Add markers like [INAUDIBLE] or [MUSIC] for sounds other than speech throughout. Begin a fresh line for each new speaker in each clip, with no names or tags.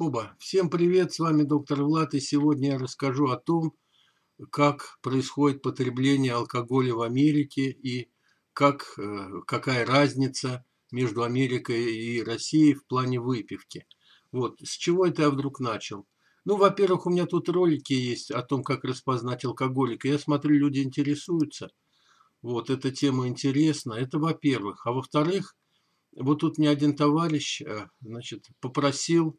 Хоба. Всем привет, с вами доктор Влад, и сегодня я расскажу о том, как происходит потребление алкоголя в Америке и как, э, какая разница между Америкой и Россией в плане выпивки. Вот, с чего это я вдруг начал? Ну, во-первых, у меня тут ролики есть о том, как распознать алкоголика. Я смотрю, люди интересуются. Вот, эта тема интересна. Это во-первых. А во-вторых, вот тут мне один товарищ, э, значит, попросил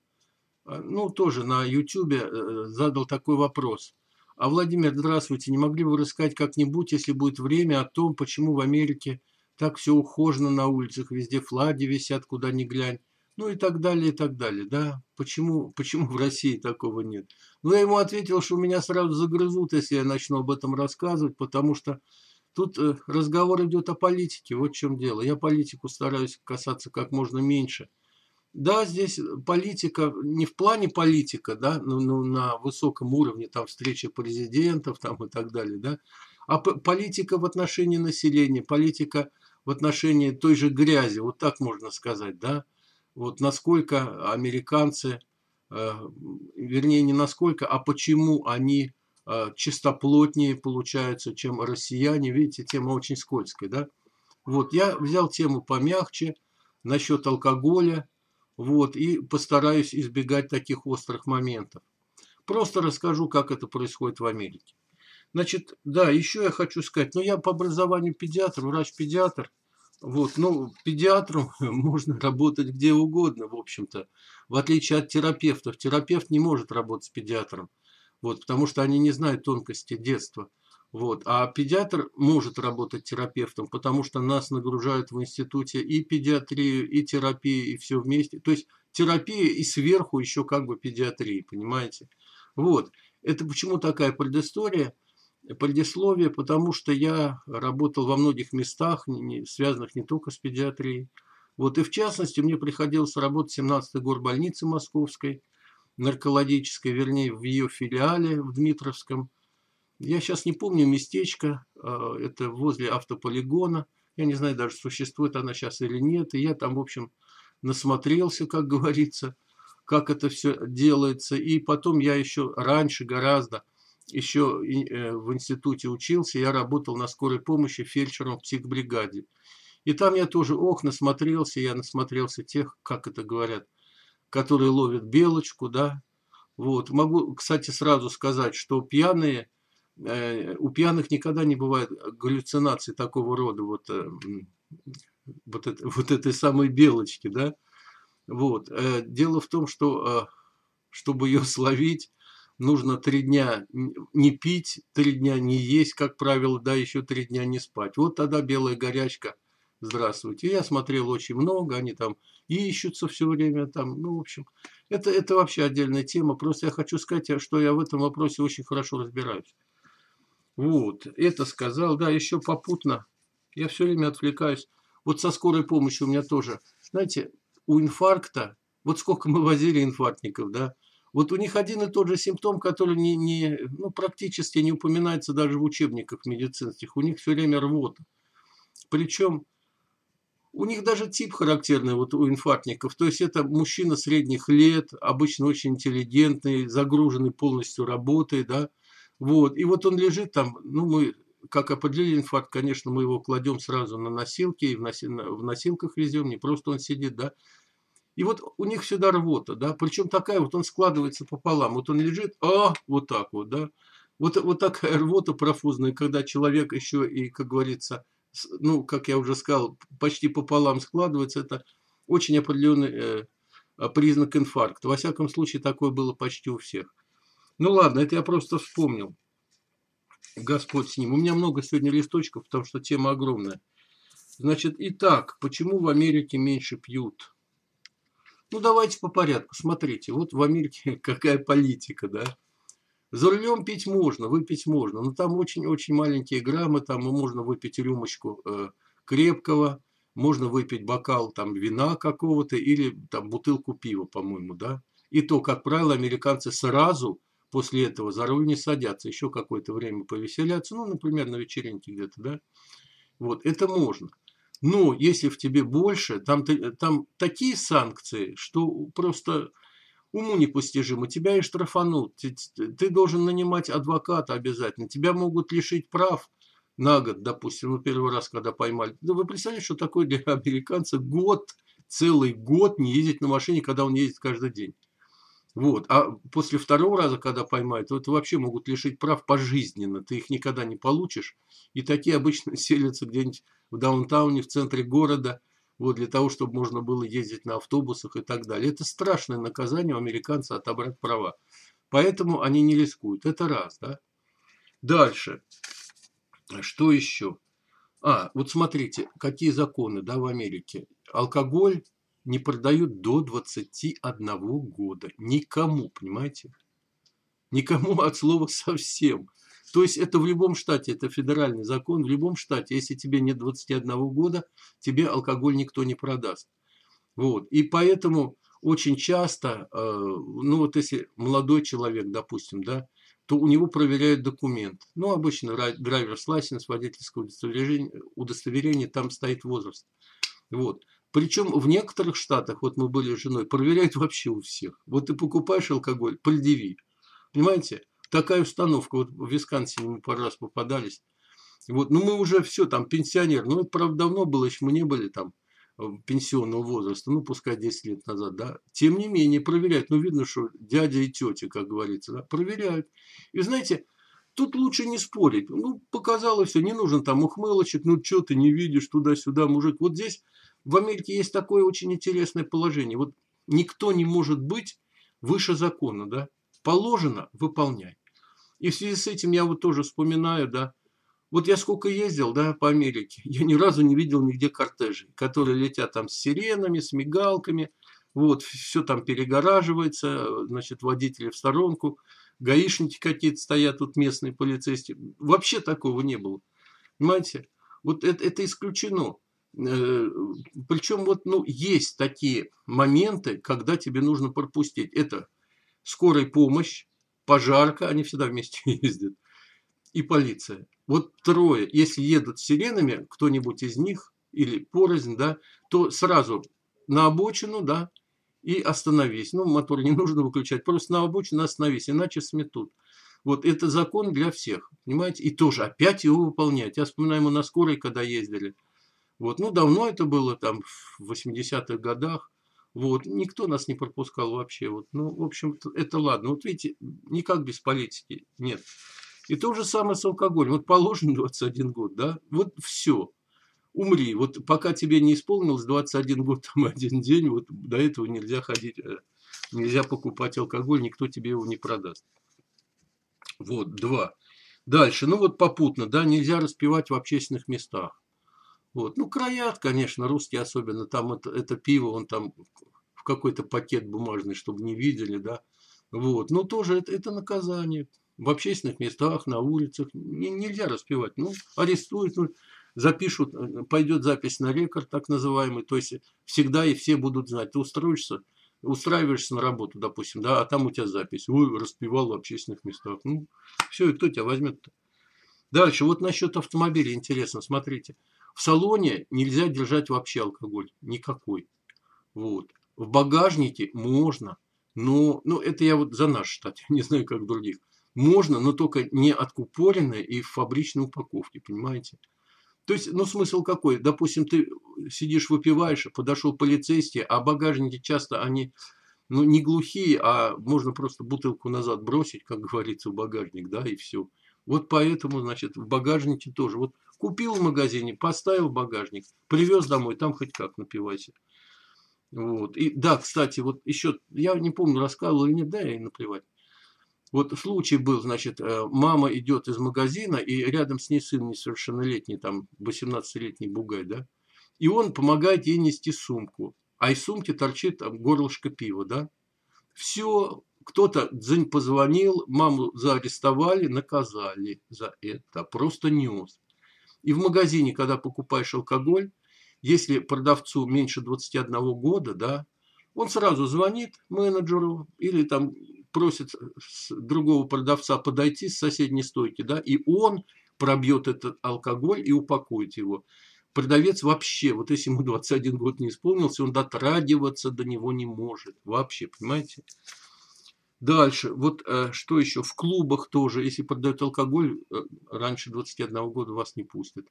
ну, тоже на YouTube э, задал такой вопрос. А, Владимир, здравствуйте, не могли бы вы рассказать как-нибудь, если будет время, о том, почему в Америке так все ухожено на улицах, везде флаги висят, куда ни глянь, ну и так далее, и так далее, да? Почему, почему в России такого нет? Ну, я ему ответил, что меня сразу загрызут, если я начну об этом рассказывать, потому что тут э, разговор идет о политике, вот в чем дело. Я политику стараюсь касаться как можно меньше – да, здесь политика, не в плане политика, да, но, но на высоком уровне, там встречи президентов там, и так далее, да, а политика в отношении населения, политика в отношении той же грязи, вот так можно сказать, да, вот насколько американцы, э, вернее не насколько, а почему они э, чистоплотнее получаются, чем россияне, видите, тема очень скользкая, да. Вот, я взял тему помягче насчет алкоголя, вот, и постараюсь избегать таких острых моментов. Просто расскажу, как это происходит в Америке. Значит, да, еще я хочу сказать, ну я по образованию педиатр, врач-педиатр. Вот, ну, педиатру [LAUGHS] можно работать где угодно, в общем-то. В отличие от терапевтов. Терапевт не может работать с педиатром. Вот, потому что они не знают тонкости детства. Вот. А педиатр может работать терапевтом, потому что нас нагружают в институте и педиатрию, и терапию, и все вместе. То есть терапия и сверху еще как бы педиатрия, понимаете? Вот. Это почему такая предыстория, предисловие, потому что я работал во многих местах, связанных не только с педиатрией. Вот. И в частности, мне приходилось работать в 17-й горбольнице московской, наркологической, вернее, в ее филиале в Дмитровском – я сейчас не помню местечко, а, это возле автополигона. Я не знаю даже, существует она сейчас или нет. И я там, в общем, насмотрелся, как говорится, как это все делается. И потом я еще раньше гораздо, еще э, в институте учился, я работал на скорой помощи фельдшером в психбригаде. И там я тоже, ох, насмотрелся, я насмотрелся тех, как это говорят, которые ловят белочку, да. Вот. Могу, кстати, сразу сказать, что пьяные – у пьяных никогда не бывает галлюцинаций такого рода, вот, э, вот, это, вот этой самой белочки, да. Вот. Э, дело в том, что чтобы ее словить, нужно три дня не пить, три дня не есть, как правило, да, еще три дня не спать. Вот тогда белая горячка, здравствуйте. Я смотрел очень много, они там ищутся все время, там, ну, в общем, это, это вообще отдельная тема. Просто я хочу сказать, что я в этом вопросе очень хорошо разбираюсь. Вот, это сказал, да, еще попутно. Я все время отвлекаюсь. Вот со скорой помощью у меня тоже. Знаете, у инфаркта, вот сколько мы возили инфарктников, да, вот у них один и тот же симптом, который не, не, ну, практически не упоминается даже в учебниках медицинских. У них все время рвота. Причем у них даже тип характерный вот у инфарктников. То есть это мужчина средних лет, обычно очень интеллигентный, загруженный полностью работой, да, вот. И вот он лежит там, ну, мы, как определили инфаркт, конечно, мы его кладем сразу на носилки, и в, носи, в носилках везем, не просто он сидит, да. И вот у них всегда рвота, да, причем такая вот, он складывается пополам. Вот он лежит, а, вот так вот, да. Вот, вот такая рвота профузная, когда человек еще и, как говорится, ну, как я уже сказал, почти пополам складывается, это очень определенный э, признак инфаркта. Во всяком случае, такое было почти у всех. Ну ладно, это я просто вспомнил. Господь с ним. У меня много сегодня листочков, потому что тема огромная. Значит, итак, почему в Америке меньше пьют? Ну, давайте по порядку. Смотрите, вот в Америке [LAUGHS] какая политика, да? За рулем пить можно, выпить можно, но там очень-очень маленькие граммы, там можно выпить рюмочку э, крепкого, можно выпить бокал там вина какого-то или там бутылку пива, по-моему, да? И то, как правило, американцы сразу после этого за руль не садятся, еще какое-то время повеселяться, ну, например, на вечеринке где-то, да, вот, это можно. Но если в тебе больше, там, там такие санкции, что просто уму непостижимо. Тебя и штрафанут. Ты, ты должен нанимать адвоката обязательно. Тебя могут лишить прав на год, допустим, ну, первый раз, когда поймали. Да вы представляете, что такое для [LAUGHS] американца год, целый год не ездить на машине, когда он ездит каждый день. Вот. А после второго раза, когда поймают, то это вообще могут лишить прав пожизненно. Ты их никогда не получишь. И такие обычно [LAUGHS] селятся где-нибудь в даунтауне, в центре города, вот, для того, чтобы можно было ездить на автобусах и так далее. Это страшное наказание у американца отобрать права. Поэтому они не рискуют. Это раз, да. Дальше. Что еще? А, вот смотрите, какие законы, да, в Америке. Алкоголь не продают до 21 года. Никому, понимаете? Никому [LAUGHS] от слова совсем. То есть это в любом штате, это федеральный закон, в любом штате, если тебе нет 21 года, тебе алкоголь никто не продаст. Вот. И поэтому очень часто, э, ну вот если молодой человек, допустим, да, то у него проверяют документ. Ну, обычно драйверс лайсенс, водительское удостоверение, удостоверение, там стоит возраст. Вот. Причем в некоторых штатах, вот мы были с женой, проверяют вообще у всех. Вот ты покупаешь алкоголь, предъяви. Понимаете? Такая установка. Вот в Висконсине мы пару раз попадались. Вот, ну мы уже все, там, пенсионер. Ну, это, правда, давно было, еще мы не были там э, пенсионного возраста, ну, пускай 10 лет назад, да. Тем не менее, проверяют. Ну, видно, что дядя и тетя, как говорится, да, проверяют. И знаете, тут лучше не спорить. Ну, показало все, не нужно там ухмылочек, ну, что ты не видишь туда-сюда, мужик. Вот здесь в Америке есть такое очень интересное положение. Вот никто не может быть выше закона, да. Положено – выполняй. И в связи с этим я вот тоже вспоминаю, да, вот я сколько ездил, да, по Америке, [LAUGHS] я ни разу не видел нигде кортежей, которые летят там с сиренами, с мигалками, вот, все там перегораживается, значит, водители в сторонку, гаишники какие-то стоят, тут местные полицейские. Вообще такого не было. Понимаете? Вот это, это исключено. Э, Причем вот, ну, есть такие моменты, когда тебе нужно пропустить. Это скорая помощь, пожарка, они всегда вместе [LAUGHS] ездят, и полиция. Вот трое. Если едут с сиренами, кто-нибудь из них, или порознь, да, то сразу на обочину, да, и остановись. Ну, мотор не нужно выключать, просто на обочину остановись, иначе сметут. Вот это закон для всех, понимаете? И тоже опять его выполнять. Я вспоминаю, мы на скорой, когда ездили – вот, ну, давно это было, там, в 80-х годах. Вот, никто нас не пропускал вообще. Вот, ну, в общем, это ладно. Вот видите, никак без политики нет. И то же самое с алкоголем. Вот положен [LAUGHS] 21 год, да, вот все. Умри. Вот пока тебе не исполнилось 21 год, там один день, вот до этого нельзя ходить, э, нельзя покупать алкоголь, никто тебе его не продаст. Вот, два. Дальше, ну вот попутно, да, нельзя распивать в общественных местах. Вот. Ну, краят, конечно, русские особенно. Там это, это пиво, он там в какой-то пакет бумажный, чтобы не видели, да. Вот. Ну, тоже это, это наказание. В общественных местах, на улицах не, нельзя распивать. Ну, арестуют, ну, запишут, пойдет запись на рекорд, так называемый. То есть, всегда и все будут знать. Ты устроишься, устраиваешься на работу, допустим, да, а там у тебя запись. Ой, распивал в общественных местах. Ну, все, и кто тебя возьмет-то? Дальше, вот насчет автомобиля интересно, смотрите. В салоне нельзя держать вообще алкоголь. Никакой. Вот. В багажнике можно. Но, ну, это я вот за наш штат, [LAUGHS] не знаю, как других. Можно, но только не откупоренное и в фабричной упаковке, понимаете? То есть, ну, смысл какой? Допустим, ты сидишь, выпиваешь, подошел полицейский, а багажники часто они, ну, не глухие, а можно просто бутылку назад бросить, как говорится, в багажник, да, и все. Вот поэтому, значит, в багажнике тоже. Вот Купил в магазине, поставил в багажник, привез домой, там хоть как напивайся. Вот. И да, кстати, вот еще, я не помню, рассказывал или нет, да, и наплевать. Вот случай был, значит, э, мама идет из магазина, и рядом с ней сын несовершеннолетний, там, 18-летний бугай, да, и он помогает ей нести сумку, а из сумки торчит там горлышко пива, да. Все, кто-то позвонил, маму заарестовали, наказали за это, просто нес. И в магазине, когда покупаешь алкоголь, если продавцу меньше 21 года, да, он сразу звонит менеджеру или там просит другого продавца подойти с соседней стойки, да, и он пробьет этот алкоголь и упакует его. продавец вообще, вот если ему 21 год не исполнился, он дотрагиваться до него не может. Вообще, понимаете? Дальше, вот э, что еще? В клубах тоже, если продают алкоголь, э, раньше 21 года вас не пустят.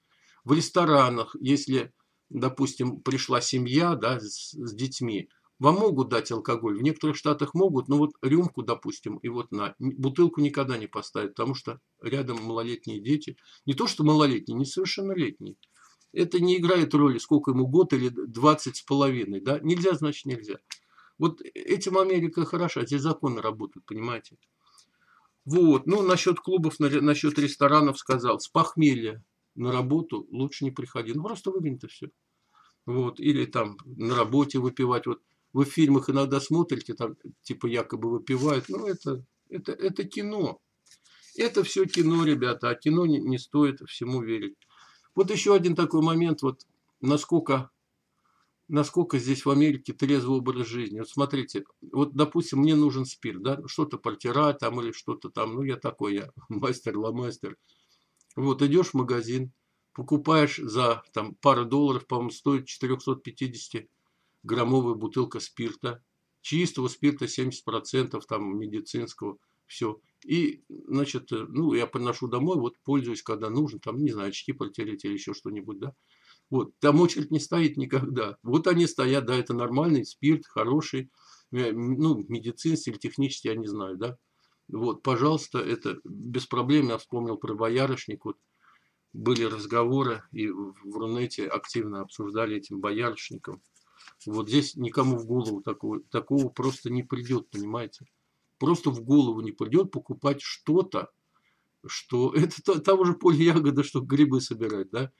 В ресторанах, если, допустим, пришла семья да, с, с детьми, вам могут дать алкоголь. В некоторых штатах могут, но вот рюмку, допустим, и вот на бутылку никогда не поставят, потому что рядом малолетние дети. Не то, что малолетние, несовершеннолетние. Это не играет роли, сколько ему год или 20 с половиной. Да? Нельзя, значит нельзя. Вот этим Америка хороша, здесь законы работают, понимаете. Вот, ну, насчет клубов, насчет ресторанов сказал, с похмелья на работу лучше не приходи. Ну, просто выгонь-то все. Вот, или там на работе выпивать. Вот вы в фильмах иногда смотрите, там типа якобы выпивают. Ну, это, это, это кино. Это все кино, ребята, а кино не, не стоит всему верить. Вот еще один такой момент, вот насколько, насколько здесь в Америке трезвый образ жизни. Вот смотрите, вот, допустим, мне нужен спирт, да, что-то протирать там или что-то там, ну, я такой, я [LAUGHS] мастер, ломастер. Вот, идешь в магазин, покупаешь за там пару долларов, по-моему, стоит 450 граммовая бутылка спирта, чистого спирта 70%, там медицинского, все. И, значит, э, ну, я приношу домой, вот пользуюсь, когда нужно, там, не знаю, очки протереть или еще что-нибудь, да. Вот, там очередь не стоит никогда. Вот они стоят, да, это нормальный спирт, хороший, э, ну, медицинский или технический, я не знаю, да. Вот, пожалуйста, это без проблем, я вспомнил про боярышник, вот, были разговоры, и в Рунете активно обсуждали этим боярышником. Вот здесь никому в голову такого, такого просто не придет, понимаете? Просто в голову не придет покупать что-то, что [LAUGHS] это того же поля ягода, что грибы собирать, да?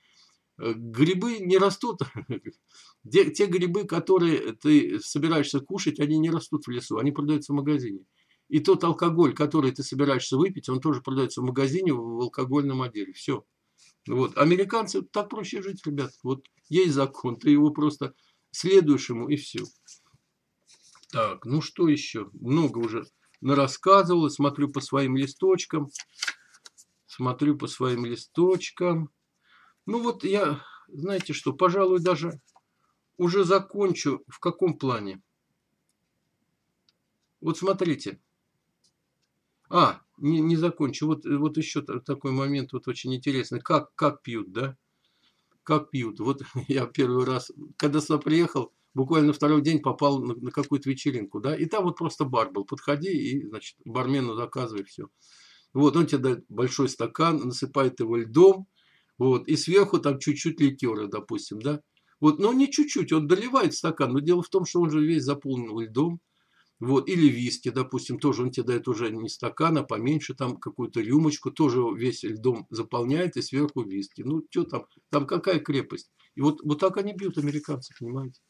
Э, грибы не растут. [LAUGHS] Те, те грибы, которые ты собираешься кушать, они не растут в лесу, они продаются в магазине. И тот алкоголь, который ты собираешься выпить, он тоже продается в магазине в алкогольном отделе. Все. Вот. Американцы так проще жить, ребят. Вот есть закон, ты его просто следующему и все. Так, ну что еще? Много уже нарассказывал. Смотрю по своим листочкам. Смотрю по своим листочкам. Ну вот я, знаете что, пожалуй, даже уже закончу. В каком плане? Вот смотрите. А, не, не закончу. Вот, вот еще такой момент вот очень интересный. Как, как пьют, да? Как пьют. Вот [LAUGHS] я первый раз, когда сюда приехал, буквально второй день попал на, на какую-то вечеринку, да, и там вот просто бар был. Подходи и, значит, бармену заказывай все. Вот, он тебе дает большой стакан, насыпает его льдом, вот, и сверху там чуть-чуть ликера, допустим, да. Вот, но не чуть-чуть, он доливает стакан, но дело в том, что он же весь заполнен льдом, вот, или виски, допустим, тоже он тебе дает уже не стакан, а поменьше, там какую-то рюмочку, тоже весь льдом заполняет и сверху виски. Ну, что там, там какая крепость. И вот, вот так они бьют американцев, понимаете.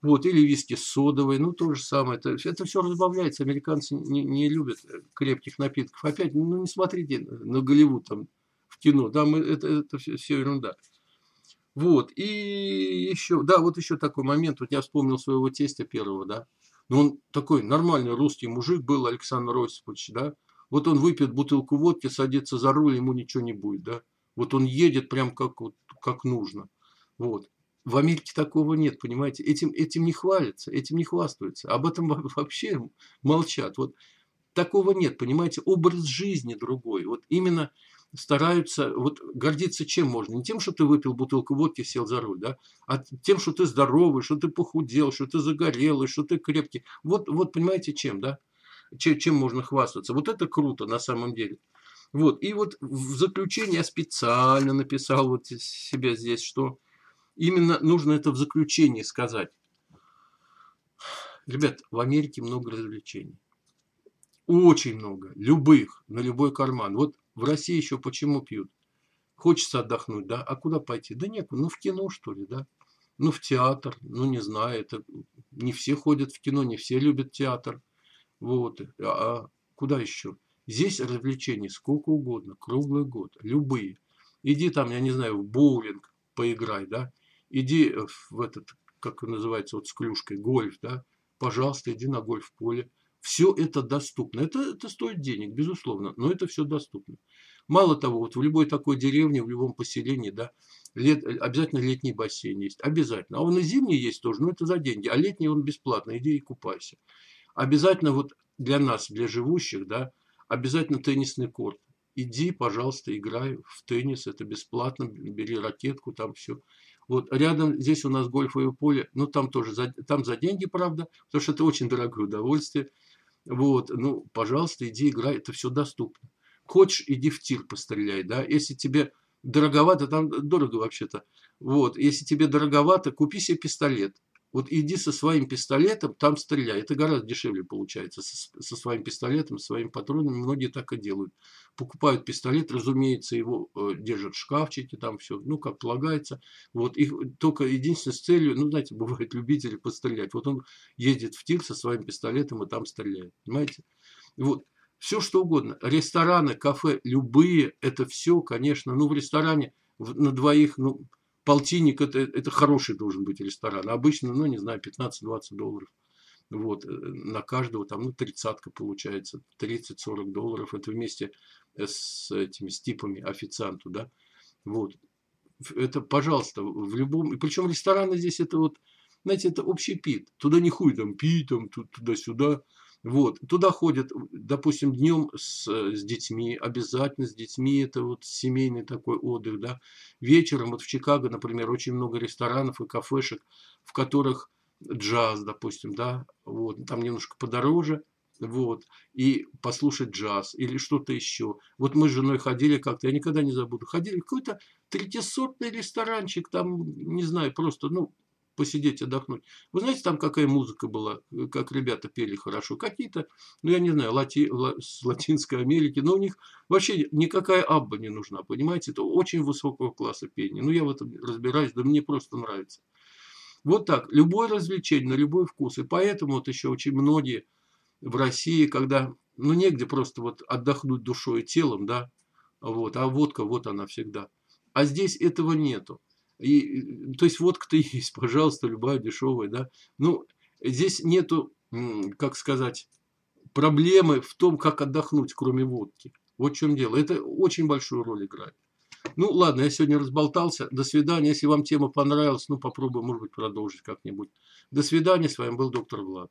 Вот, или виски содовые, ну, то же самое. Это, это все разбавляется. Американцы не, не любят крепких напитков. Опять, ну, не смотрите на Голливуд там в кино. Там это, это все, все ерунда. Вот, и еще, да, вот еще такой момент. Вот я вспомнил своего тестя первого, да. Но он такой нормальный русский мужик был, Александр Осипович, да. Вот он выпьет бутылку водки, садится за руль, ему ничего не будет, да. Вот он едет прям как, вот, как нужно. Вот. В Америке такого нет, понимаете. Этим, этим не хвалятся, этим не хвастаются. Об этом вообще молчат. Вот такого нет, понимаете. Образ жизни другой. Вот именно стараются вот гордиться чем можно. Не тем, что ты выпил бутылку водки, сел за руль, да, а тем, что ты здоровый, что ты похудел, что ты загорелый, что ты крепкий. Вот, вот понимаете, чем, да? Чем, чем можно хвастаться. Вот это круто на самом деле. Вот. И вот в заключение я специально написал вот себе здесь, что именно нужно это в заключении сказать. Ребят, в Америке много развлечений. Очень много. Любых. На любой карман. Вот в России еще почему пьют? Хочется отдохнуть, да? А куда пойти? Да нет, ну в кино что ли, да? Ну в театр, ну не знаю, это не все ходят в кино, не все любят театр. Вот. А, а куда еще? Здесь развлечений сколько угодно, круглый год, любые. Иди там, я не знаю, в боулинг поиграй, да? Иди в этот, как называется, вот с клюшкой, гольф, да? Пожалуйста, иди на гольф-поле. Все это доступно. Это, это стоит денег, безусловно, но это все доступно. Мало того, вот в любой такой деревне, в любом поселении, да, Лет, обязательно летний бассейн есть. Обязательно. А он и зимний есть тоже, но это за деньги. А летний он бесплатно. Иди и купайся. Обязательно вот для нас, для живущих, да, обязательно теннисный корт. Иди, пожалуйста, играй в теннис, это бесплатно, бери ракетку, там все. Вот рядом здесь у нас гольфовое поле, ну там тоже, за, там за деньги, правда, потому что это очень дорогое удовольствие. Вот, ну, пожалуйста, иди играй, это все доступно. Хочешь, иди в тир постреляй, да, если тебе дороговато, там дорого вообще-то, вот, если тебе дороговато, купи себе пистолет, вот иди со своим пистолетом, там стреляй. Это гораздо дешевле получается. Со, со своим пистолетом, своими патронами многие так и делают. Покупают пистолет, разумеется, его э, держат в шкафчике, там все, ну, как полагается. Вот их только единственной целью, ну, знаете, [LAUGHS] бывают любители пострелять. Вот он едет в тир со своим пистолетом и там стреляет. Понимаете? Вот. Все что угодно. Рестораны, кафе, любые, это все, конечно. Ну, в ресторане на двоих, ну, полтинник это, это хороший должен быть ресторан. Обычно, ну, не знаю, 15-20 долларов. Вот, э, на каждого там, ну, тридцатка получается, 30-40 долларов. Это вместе с этими с типами официанту, да. Вот. Это, пожалуйста, в любом... И причем рестораны здесь это вот, знаете, это общий пит. Туда не хуй там пить, там, туда-сюда. Вот. Туда ходят, допустим, днем с, с детьми, обязательно с детьми, это вот семейный такой отдых, да. Вечером, вот в Чикаго, например, очень много ресторанов и кафешек, в которых джаз, допустим, да, вот, там немножко подороже, вот, и послушать джаз или что-то еще. Вот мы с женой ходили как-то, я никогда не забуду, ходили в какой-то третьесортный ресторанчик, там, не знаю, просто, ну, посидеть, отдохнуть. Вы знаете, там какая музыка была, как ребята пели хорошо. Какие-то, ну я не знаю, лати, с Латинской Америки, но у них вообще никакая абба не нужна, понимаете? Это очень высокого класса пение. Ну я в этом разбираюсь, да мне просто нравится. Вот так, любое развлечение, на любой вкус. И поэтому вот еще очень многие в России, когда, ну негде просто вот отдохнуть душой и телом, да, вот, а водка, вот она всегда. А здесь этого нету. И, то есть водка-то [LAUGHS] есть, пожалуйста, любая дешевая, да. Ну, здесь нету, как сказать, проблемы в том, как отдохнуть, кроме водки. Вот в чем дело. Это очень большую роль играет. Ну, ладно, я сегодня разболтался. До свидания. Если вам тема понравилась, ну, попробуем, может быть, продолжить как-нибудь. До свидания. С вами был доктор Влад.